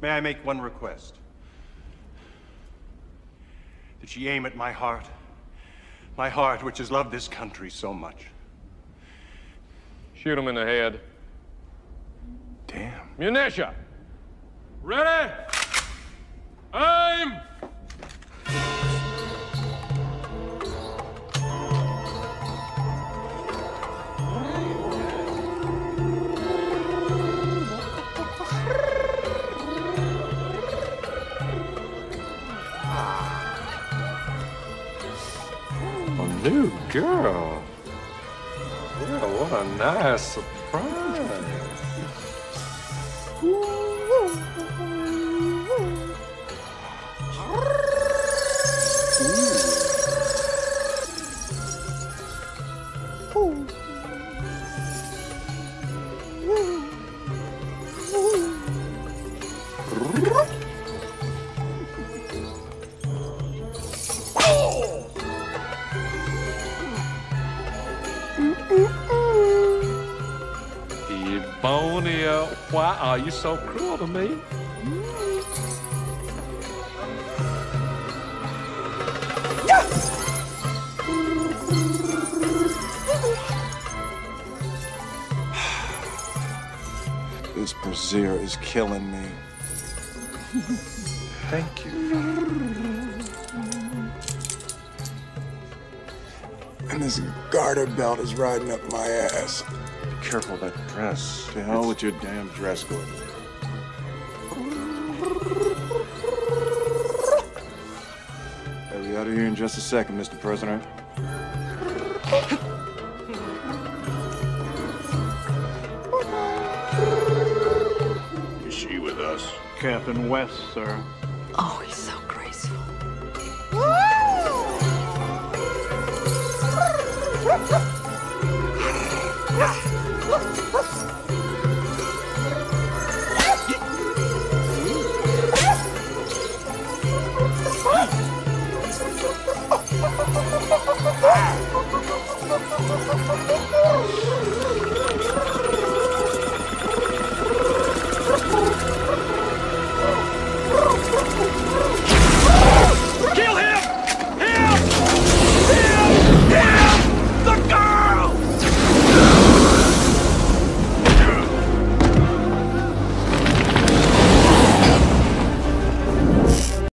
May I make one request? That she aim at my heart. My heart, which has loved this country so much. Shoot him in the head. Damn. Munition! Ready? New girl. Yeah, what a nice surprise. Ebonia, uh, why are you so cruel to me? This brazier is killing me. Thank you. And this garter belt is riding up my ass. Be careful of that dress. To hell with your damn dress, Gordon. I'll be out of here in just a second, Mr. President. Is she with us? Captain West, sir. Oh, he's so ¡Ja!